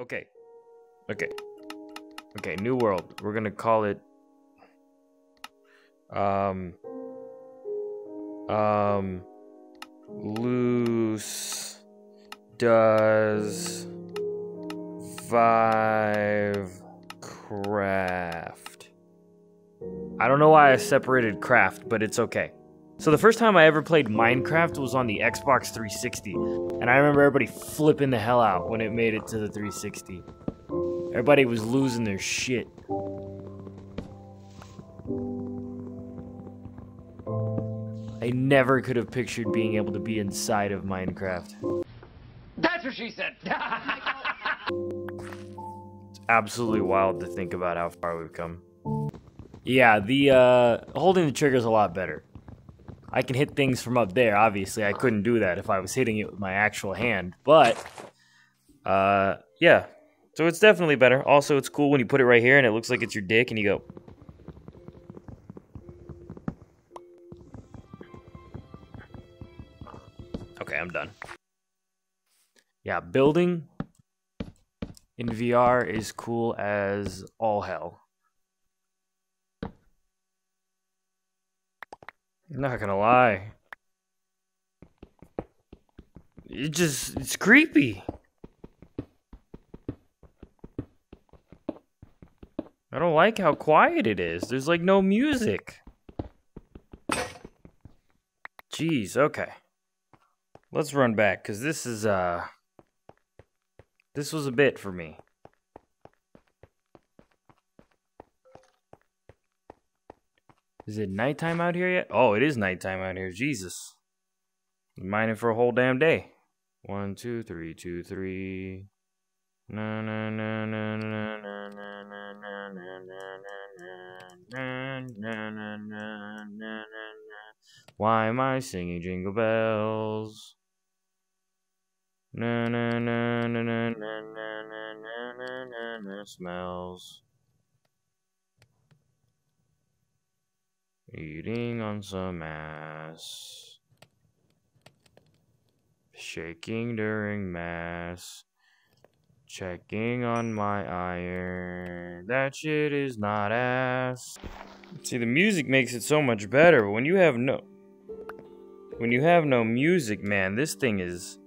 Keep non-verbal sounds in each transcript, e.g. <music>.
okay. Okay. Okay, new world. We're gonna call it um um Luis does vive craft. I don't know why I separated craft, but it's okay. So the first time I ever played Minecraft was on the Xbox 360, and I remember everybody flipping the hell out when it made it to the 360. Everybody was losing their shit. I never could have pictured being able to be inside of Minecraft. That's what she said. <laughs> It's absolutely wild to think about how far we've come. Yeah, the uh, holding the trigger is a lot better. I can hit things from up there. Obviously, I couldn't do that if I was hitting it with my actual hand. But, uh, yeah. So it's definitely better. Also, it's cool when you put it right here and it looks like it's your dick and you go... Okay, I'm done. Yeah, building in VR is cool as all hell. Not gonna lie. It just, it's creepy. I don't like how quiet it is. There's like no music. Jeez, okay. Let's run back, because this is, uh... This was a bit for me. Is it nighttime out here yet? Oh, it is nighttime out here. Jesus. Mining for a whole damn day. One, two, three, two, three. Na na na na na na na na na na na na na na na Why am I singing jingle bells? Na na na na na na na na na na smells. Eating on some ass. Shaking during mass. Checking on my iron. That shit is not ass. See, the music makes it so much better, but when you have no... When you have no music, man, this thing is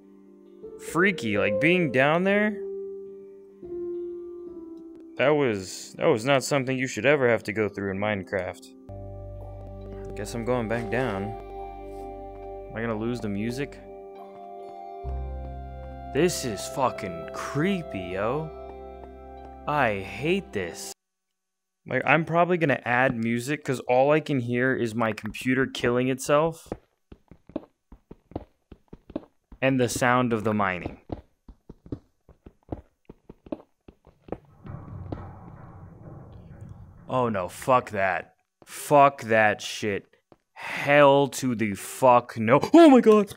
freaky. Like, being down there... That was... That was not something you should ever have to go through in Minecraft. Guess I'm going back down. Am I gonna lose the music? This is fucking creepy, yo. I hate this. Like, I'm probably gonna add music because all I can hear is my computer killing itself. And the sound of the mining. Oh no, fuck that. Fuck that shit. Hell to the fuck no. Oh my god!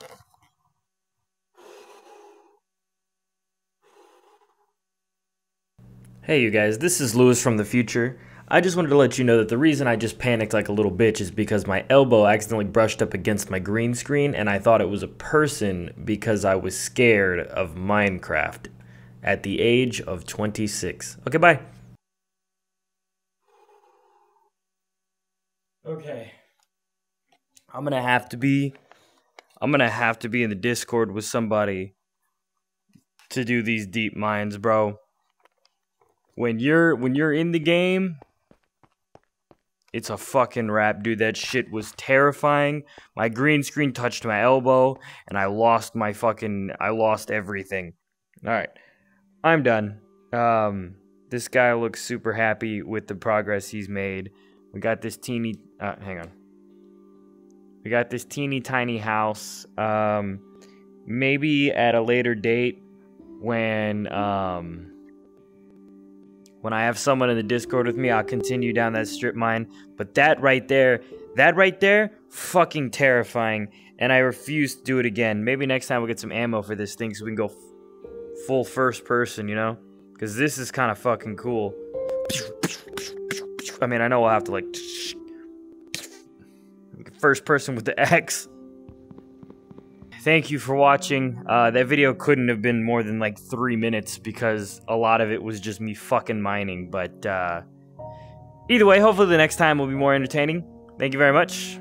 Hey you guys, this is Luis from the future. I just wanted to let you know that the reason I just panicked like a little bitch is because my elbow accidentally brushed up against my green screen and I thought it was a person because I was scared of Minecraft at the age of 26. Okay, bye. Okay. I'm gonna have to be I'm gonna have to be in the Discord with somebody to do these deep minds, bro. When you're when you're in the game, it's a fucking wrap, dude. That shit was terrifying. My green screen touched my elbow and I lost my fucking I lost everything. All right. I'm done. Um this guy looks super happy with the progress he's made. We got this teeny uh, hang on. We got this teeny tiny house. Um, maybe at a later date when um, when I have someone in the Discord with me, I'll continue down that strip mine. But that right there, that right there, fucking terrifying. And I refuse to do it again. Maybe next time we'll get some ammo for this thing so we can go full first person, you know? Because this is kind of fucking cool. I mean, I know we'll have to like first person with the <laughs> X. thank you for watching. Uh, that video couldn't have been more than like three minutes because a lot of it was just me fucking mining. But uh, either way, hopefully the next time will be more entertaining. Thank you very much.